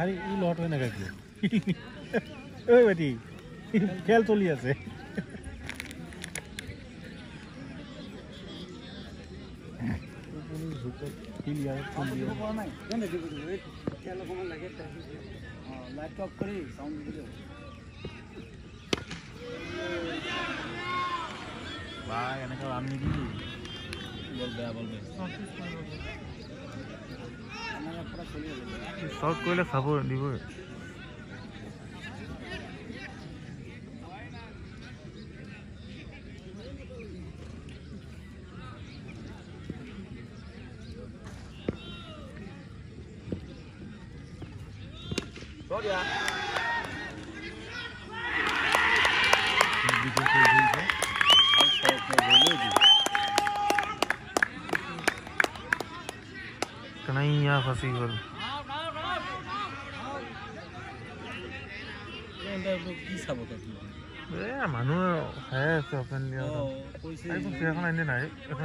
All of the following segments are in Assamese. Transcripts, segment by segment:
খালি ই ল'ৰাটো এনেকৈ কিয়? ঐ বেটি খেল চলি আছে। বা এনেকৈ ৰান নিদিলি বল বেয়া বল শ্বৰ্ট কৰিলে খাব দিবই। কি চাব তই এ মানুহ চাই আছে অপেন দিয়া কৈছে। এইখন চিৰিয়াখানা এনে নাই এখন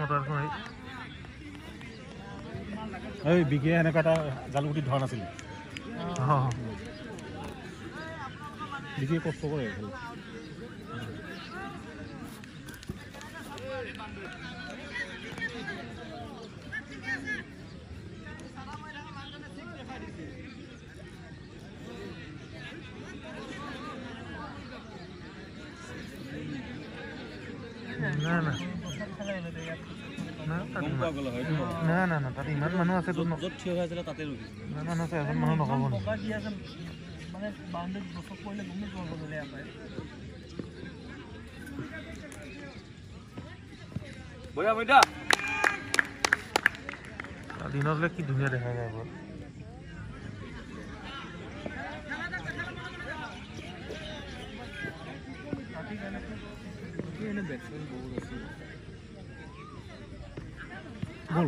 এই বিকে এনেকুৱা এটা জালুগুটি ধৰা নাছিলে বিকে কষ্ট কৰে খেল না না না তাত ইমান না না না তাত ইমান মানুহ আছে য'ত থিয় হৈ আছিলে তাতে ৰখিছিল ইমান মানুহ আছে এজন মানুহ নক'ব নেকি মানে বাউণ্ডেৰীত গছক পৰিলে গমেই পোৱা গ'লে ইয়াৰ পৰাই। আৰু দিনত হ'লে কি ধুনীয়া দেখা যায় আকৌ বল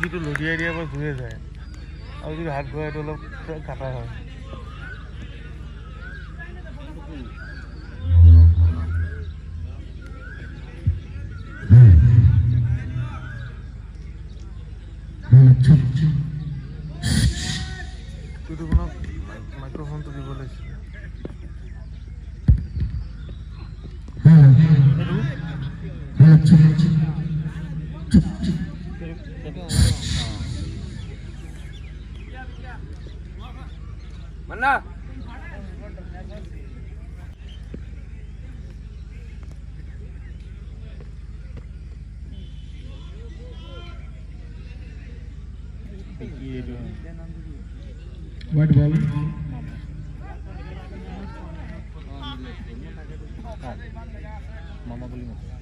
যিটো লদিয়াই দিয়া পৰা ঘূৰে যায়। আৰু যদি হাত ঘূৰাইটো অলপ কাটা হয় টুটুকনক মাইক্ৰফোনটো দিব লাগিছিলে বিকি এইটো হোৱাইট বল মামা বুলি মাতে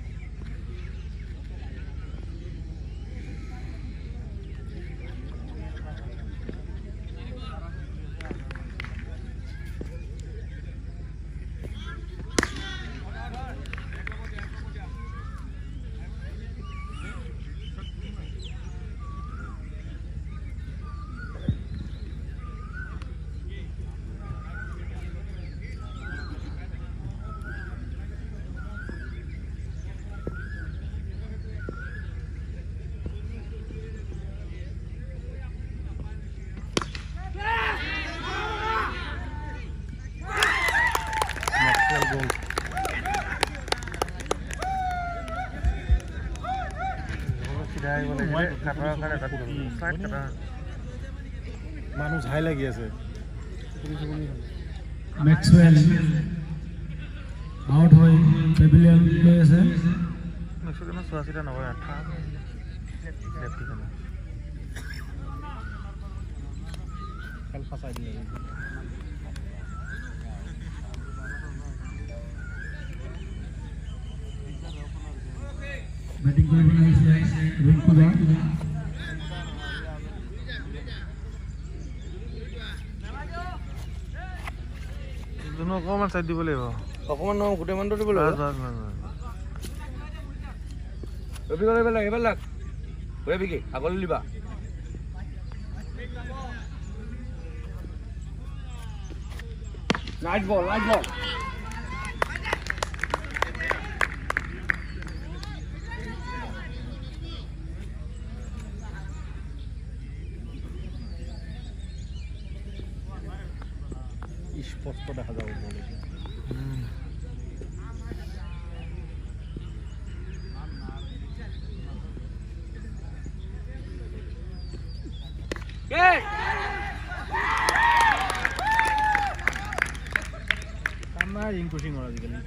Maxwell goal. চিধা আহিব লাগিছিলে কাটাৰ কাৰণে কাটি গ'ল ফ্লাইট কাটা মানুহ ঝাই লাগি আছে। মেক্সৱেল আউট হৈ পেভিলিয়ন লৈ আছে। মেক্সিকানৰ চোৱা চিতা নকৰে। আঠা। লেফটিখনে খেল ফচাই দিলে। বেটিং কৰিবলৈ অকণমান চাইড দিব লাগিব। অকণমান নহয় গোটেই মানটো দিব লাগিব। এবাৰ লাগ এবাৰ লাগ। বিকি আগলৈ দিবা লাইট বল লাইট বল স্পষ্ট দেখা যাব বলে উম। কাম নাই ৰিং পুচিং হ'ল আজিকালি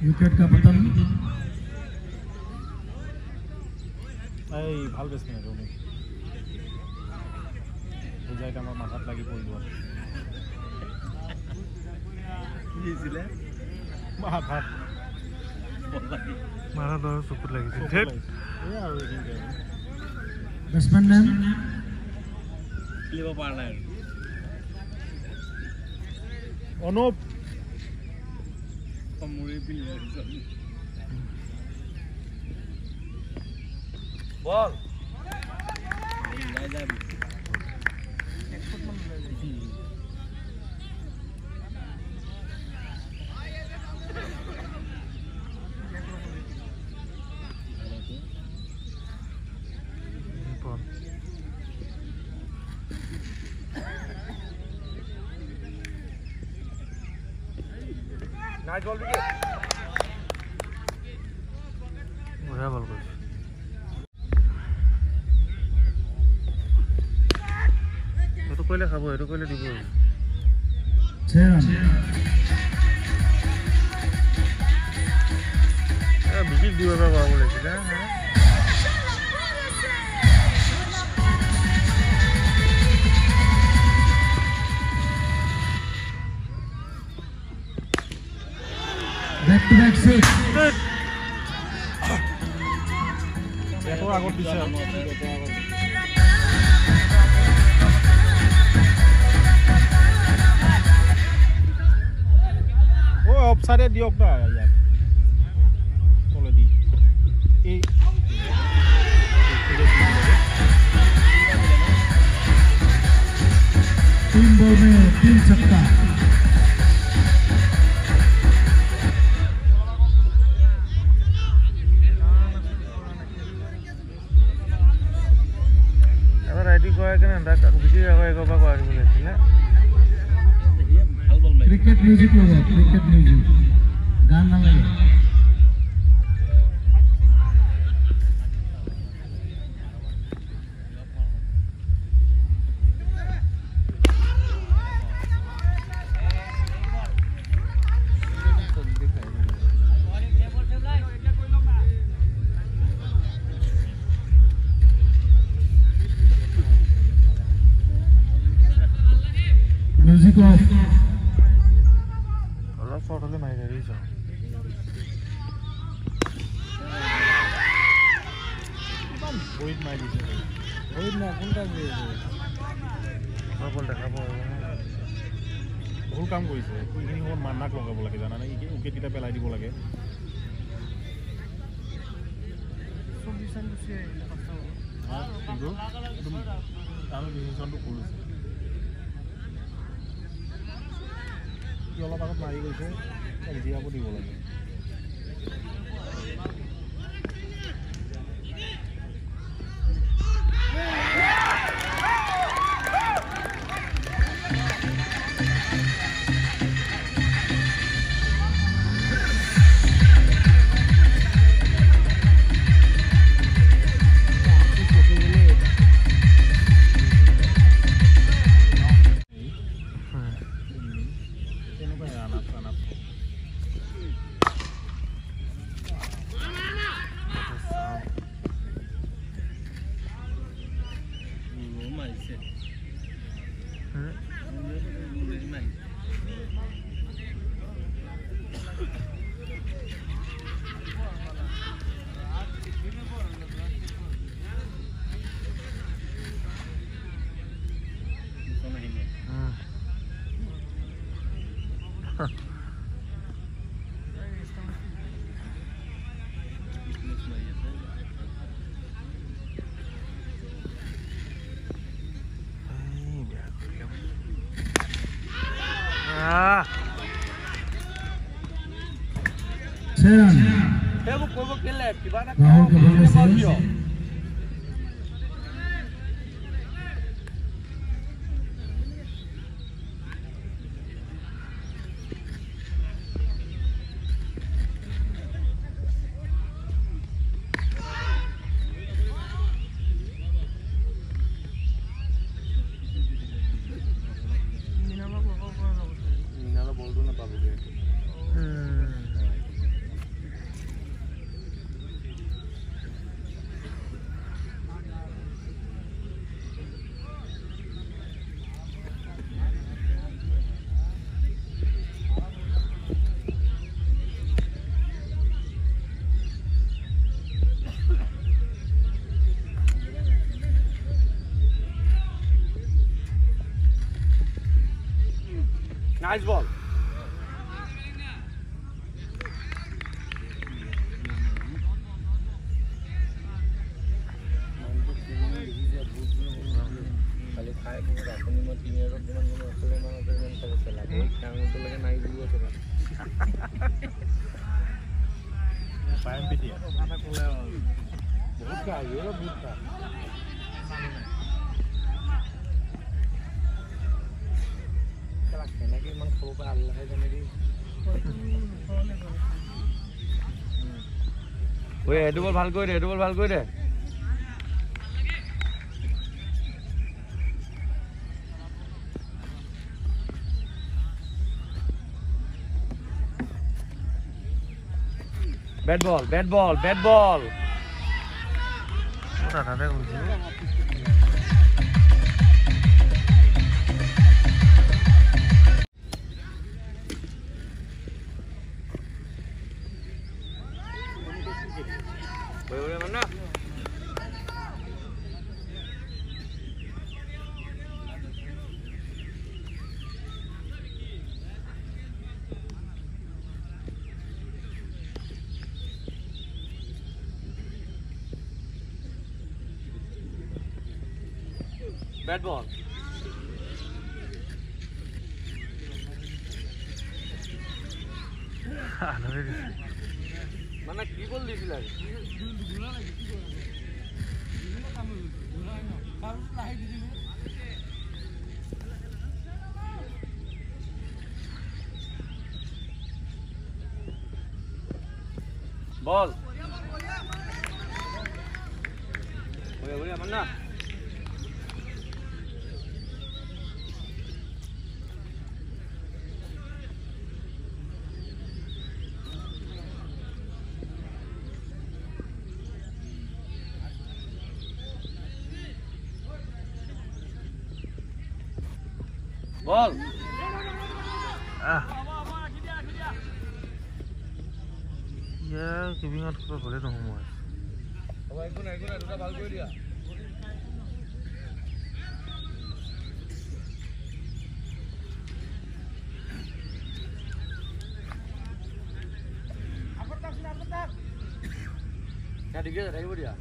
विकेट का पतन এই ভাল বেটছমেন আৰু মোক লাগিছিলে মহাভাৰত মহাভাৰত চকুত লাগিছিল বেটছমেন খেলিব পৰা নাই অনুপ মৰি বল খাব এইটো কৰিলে দিব। বিজিক দিব পাৰিছিলা অফচাইডে দিয়ক না মাৰি মাৰি দিছে নাই কোনটা গৈ আছে অলপ বল দেখা পোৱা যাব ন। ভুল কাম কৰিছে এইখিনি সময়ত মান্নাক লগাব লাগে জানানে এই উইকেটকেইটা পেলাই দিব লাগে তাৰ ডিচিশ্যনটো ভুল হৈছে অলপ আগত মাৰি গৈছে 那你要 jadi. কৰিব কেলে কিবা এটা নাইচ ঐ এইটো বল ভাল কৰি দে এইটো বল ভাল কৰি দে bat ball bat ball bat ball দাদাতে কৈছে বেট বল। মানে কি বল দিছিলে বল। ওৰে ওৰে আমাৰ না বল আহ ইয়াৰ কিবিঙত কিবা ভলে নোসোমোৱাই সবাই একো নাই একো নাই দুটা ভাল কৰি দিয়া হ্যাঁ ঠিক আছে থাকিব দিয়া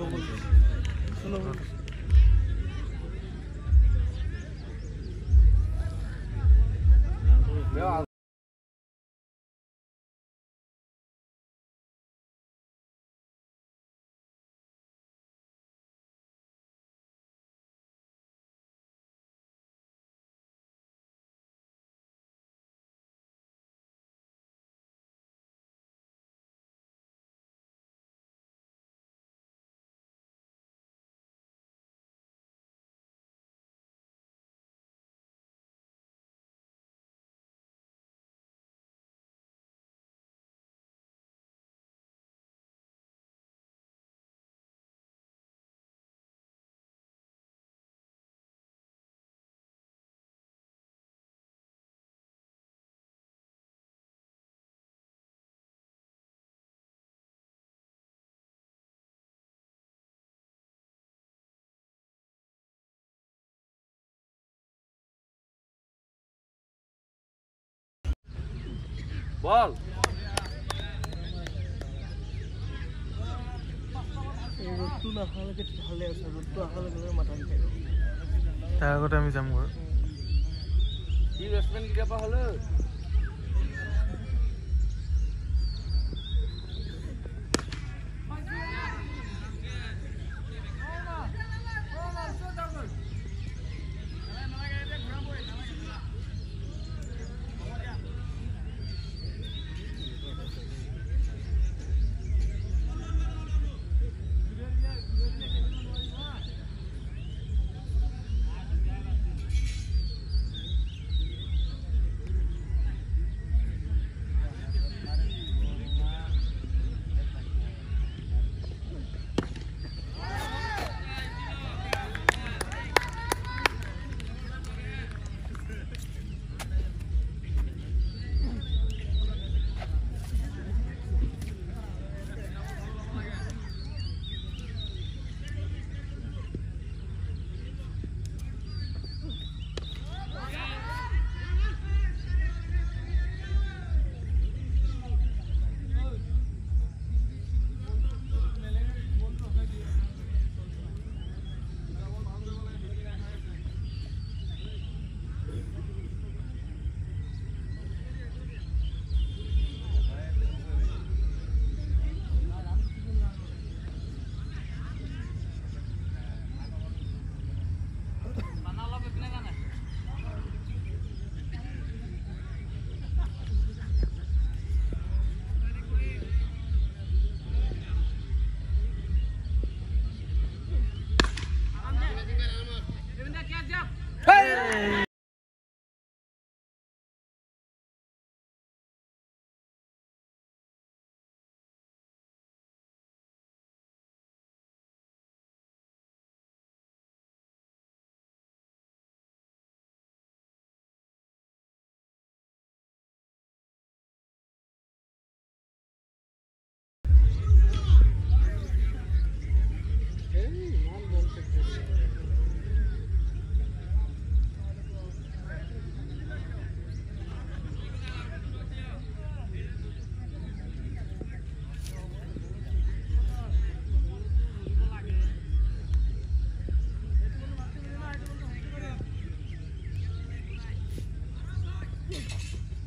বল ৰ'দটো নাহালৈকে ভালে আছে ৰ'দটো অহাৰ লগে লগে মাথা বিষাই যাব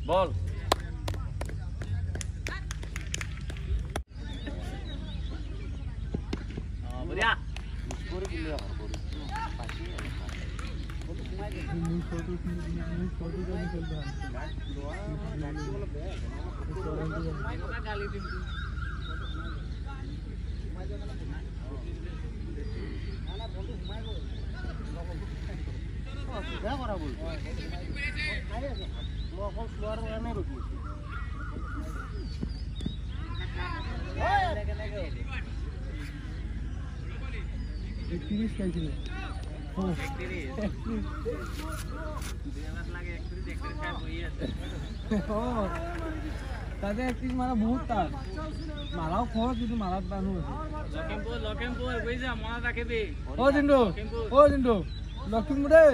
তাৰ আগতে আমি যাম তাতে একত্ৰিছ মাৰা বহুত টান মাৰাও খৰ কিন্তু মাৰাত আছে লখিমপুৰ লখিমপুৰ বুজিছা মনত ৰাখিবি। অ' জিন্তু অ' জিন্তু লখিমপুৰ দেই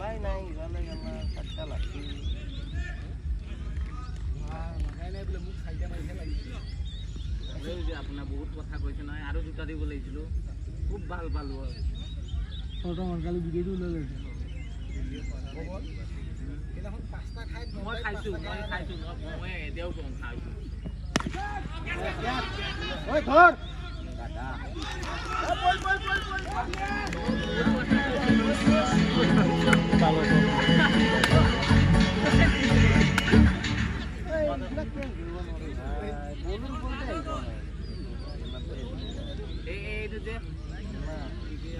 নাই নাই ইফালে গেল পাঠা লাগিছিল আপোনাৰ বহুত কথা খুব ভাল ভাল খাইছো মই খাইছো মই এতিয়াও কম খাইছো।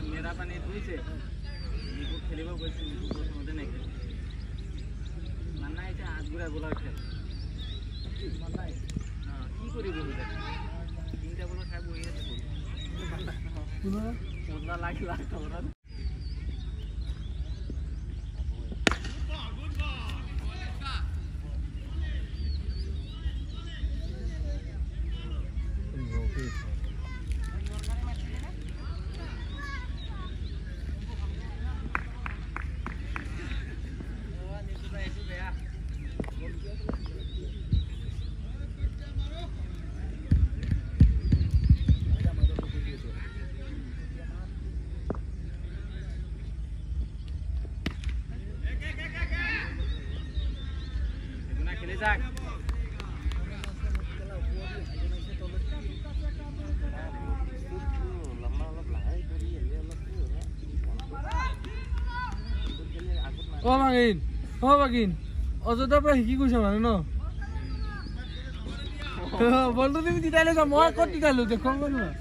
মেৰা পানী ধুইছে নিকু খেলিব গৈছে নিকু প্ৰথমতে নেখেল মান্না এতিয়া আগগুৰা গোলাৰ খেল মান্নাই কি কৰিব তিনিটা বলত খাই বহি আছে লাগিলা? অ বাগিন অ বাগিন অযোধ্যাৰ পৰা শিকি গৈছা মানে ন? বলটো তুমি তিতাই লৈছা মই ক'ত তিতালো দেখুৱাম নহয়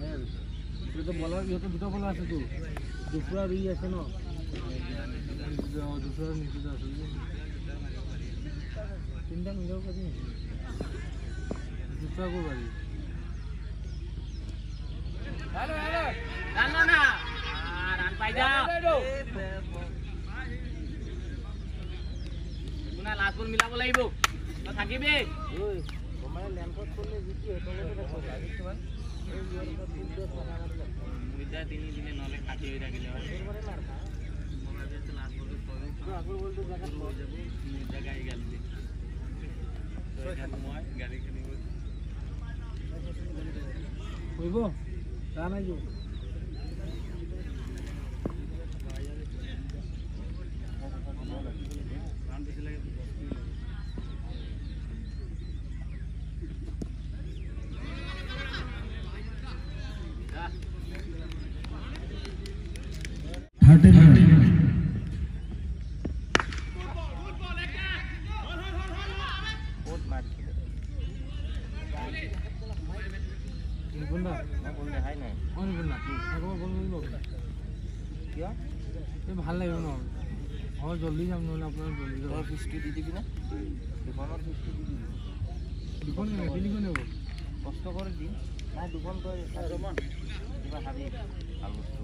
সিহঁতৰ বলাৰ সিহঁতৰ দুটা বলাৰ আছেতো দুপুৰা ৰুই আছে ন দুপুৰা নিচুটা আছে। তিনিটা মিলাব পাৰি দুটা কৰিব পাৰি লাষ্ট বল মিলাব লাগিব থাকিবি দুইটা তিনি দিনে নহ'লে খাটি হৈ থাকিলে হয় মই ভাবি আছোঁ last ball টো তইও খা। হৈ যাব, মোৰ এতিয়া গাড়ী গালি দিম। তই এতিয়া মই গাড়ী খেলিব কৰিব ৰাণ হাৰ্টেন ভাল লাগিব ন অঁ জলদি যাম নহ'লে আপোনাৰ জলদি যাব ফিষ্টি দি দিবি না দুখনৰ ফিষ্টি দি দিবি দুখন তিনিখন কষ্ট কৰি দিম নাই দুখন তই কিবা খাবি ভাল বস্তু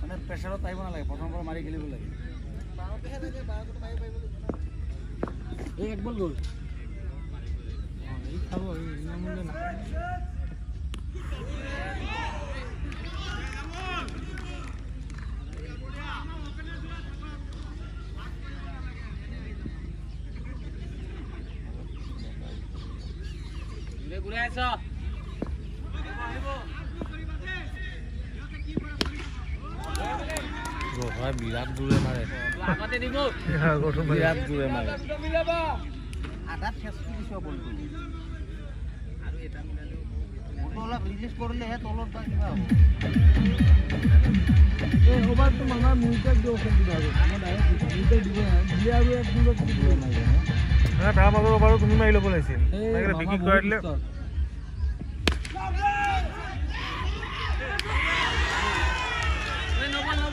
মানে প্ৰেছাৰত আহিব নালাগে প্ৰথমৰ পৰা মাৰি খেলিব লাগে। এই এক বল গ'ল। খাব বিৰাট দূৰে মাৰে বিৰাট দূৰে মাৰে আধাত ফেচকি দিছোঁ বলটো আৰু এটা মিলালেও বলটো অলপ ৰিলিজ কৰিলেহে তলত বা কিবা হ'ব এই অভাৰটো মামাৰ মুইটাক দিব অসুবিধা হ'ব আমাৰ ডাইৰেক্ট মুইটাক দিব দিলে আৰু এক দুটা দিব নালাগে তাৰ মাজত বাৰু তুমি মাৰি ল'ব লাগিছিল এই লাগিলে মামা বিক্ৰী বহুত কৰাই দিলে উস্তাদ। এই নবল নবল নব নব নব নব কপাল লৈ চোৱা হোৱা জেগা কিন্তু বল ঠিক নহয় তাতে ৰানটো ল'বি মই তাক কবি হ'ব দে হ'ব দে তই হাল্লা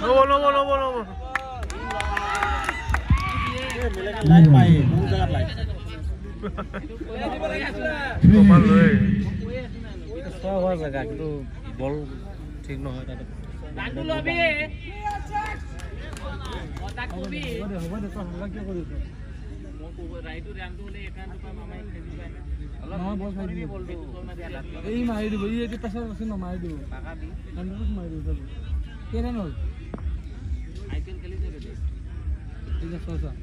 নহয় খাই দিব বলটো তই মাৰি দিব ই এতিয়া প্ৰেছাৰ আছে ন মাৰি দিব। মাৰি দিব। কেইৰান হ'ল? আই পি এল খেলিছে বেছি ঠিক আছে চোৱা চোৱা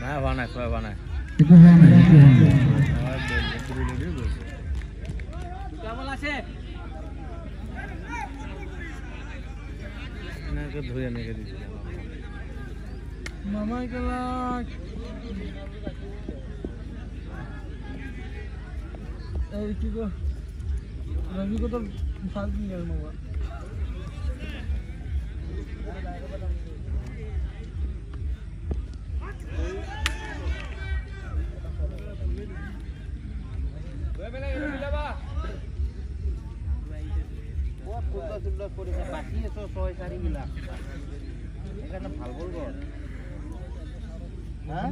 নাই হোৱা নাই খোৱা হোৱা নাই দুটা বল আছে? এনেকৈ ধৰি এনেকৈ দিছিলে মামাই কেলা এই কি কয় ৰবিকতৰ ভাল প্লেয়াৰ মামা বহুত সুন্দৰ সুন্দৰ কৰিছে বাকী আছো ছয় চাৰিবিলাক সেইকাৰণে ভাল বল গ'ল হা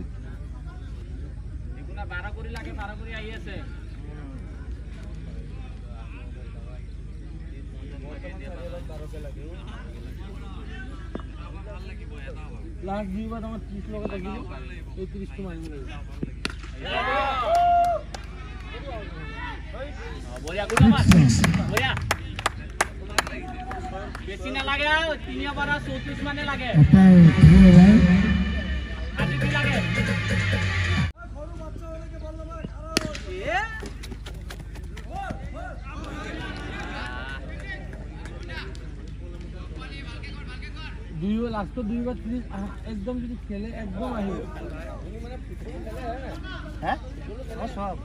বাৰ কৰি লাগে বাৰ কৰি আহি আছে নালাগে আৰু তিনি অভাৰ চৌত্ৰিছ মানে লাগে লাগে দুইবাৰ লাষ্টত দুইবাৰ ত্ৰিছ একদম যদি খেলে একদম আহিব। হা মই চব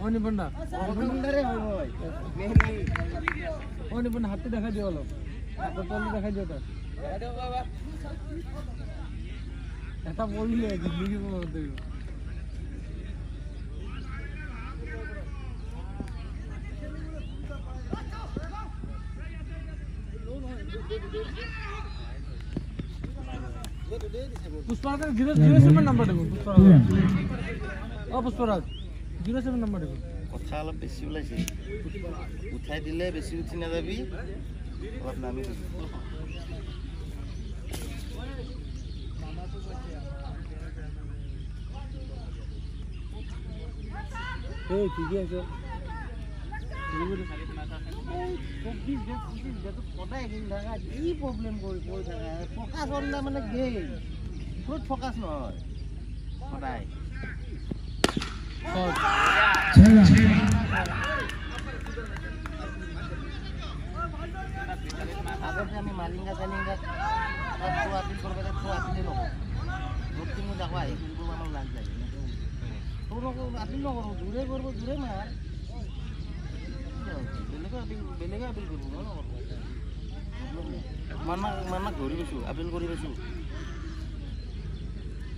অ নিপন্দা সুন্দৰে হয় অ নিপন্দা হাতটো দেখাই দিওঁ অলপ। হাতৰ তলটো দেখাই দিওঁ তাত এটা পৰিলে জিন্দগী মনত থাকিব Pushparaj zero' zero' seven number দেখোন পুষ্পৰাজ অ পুষ্পৰাজ জিৰ' ছেভেন নাম্বাৰ দেখোন কথা অলপ বেছি ওলাইছে উঠাই দিলে বেছি উঠি নাযাবি অলপ নামি দিবি এই ঠিকে আছে মানে আগতে আমি মালিংগা চালিংগা লাজ লাগে আপিল নকৰোঁ জোৰে কৰিব জোৰে মাৰ বেলেগে আপিল বেলেগে আপিল কৰিব মই নকৰোঁ মানাক মানাক ধৰি পাইছোঁ আপিল কৰি পাইছোঁ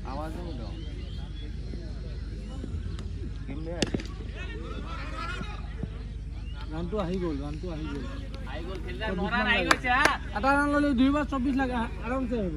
আৱাজো নিদিওঁ গেম বেয়া হৈছে ৰানটো আহি গ'ল ৰানটো আহি গ'ল। আহি গ'ল ফিল্ডাৰ ন ৰান আহি গৈছে হা। এটা ল'লে দুইবাৰ চৌব্বিছ লাগে আ- আৰামছে আহিব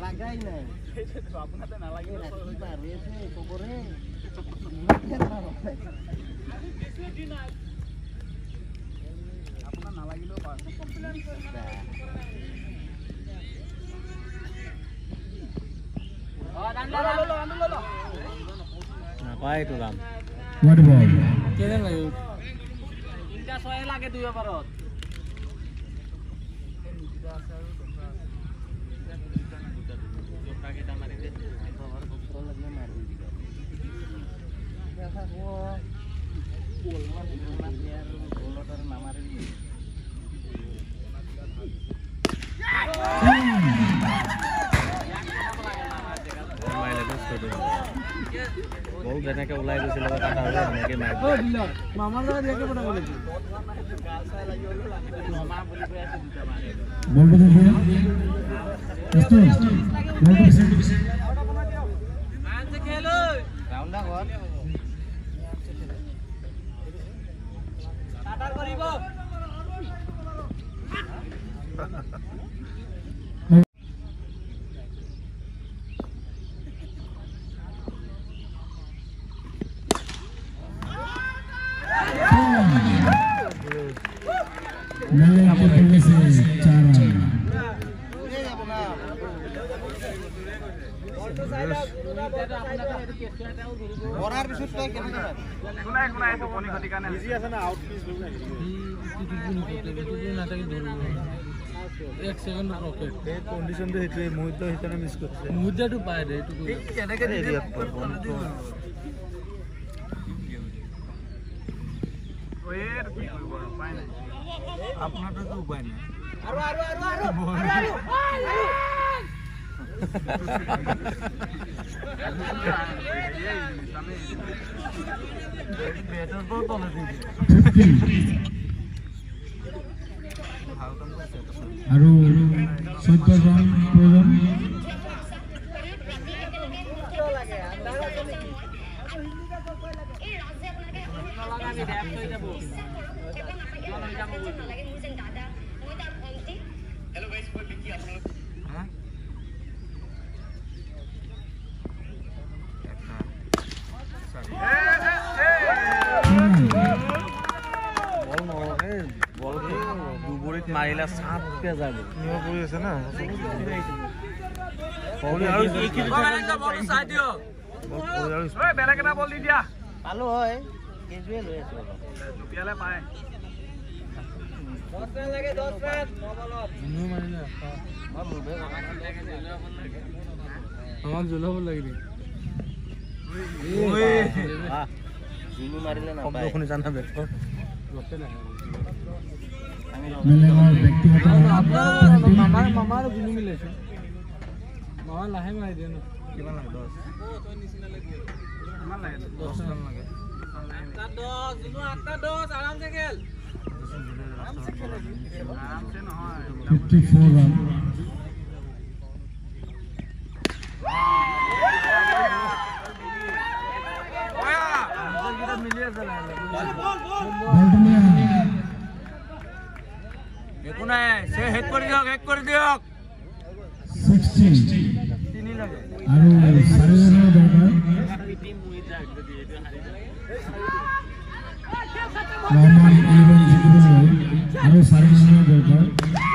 লাগাই নাই আপোনাৰ নালাগে ৰাখিব পাৰে খবৰে চবৰে নাপায় এইটো দাম What ball? কেনে লাগে তিনিটা ছয়ে লাগে দুই অভাৰত বল যেনেকে ওলাই গৈছিলে কাটা হ'লে সেনেকে মাৰি কণ্ডিশ্যনটো সেইটোৱে মোহিত সেইকাৰণে মিছ কৰিছে। মুদ্ৰাটো পায় দে এইটো কেনেকে আপোনাৰতো উপায় নাই। বেটৰ পৰা তলে দি ফিফটি আৰু চৈধ্য জন প্ৰয়োজন বল নৰকে বল দুবৰিত মাৰিলে চাপকে যাব নিয়ৰ পৰি আছে না পালো হয় কেজুৱেল হৈ আছো ধুনু মাৰিলে আমাক জ্বলাব লাগে নেকি জুলু মাৰিলে শব্দ নাপায় শুনিছা না বেটৰ মেলেঙৰ ব্যক্তিগত মামাৰ মামাৰ জুনু মিলাইছে মামা লাহে মাৰি দিয়ে ন কিমান লাগে দহ? লাগে। একো নাই হেড কৰি দিয়ক হেড কৰি দিয়ক 60 আৰু চাৰিজনৰ રામાની એ બધી જીતવું હોય હવે સારી રીતે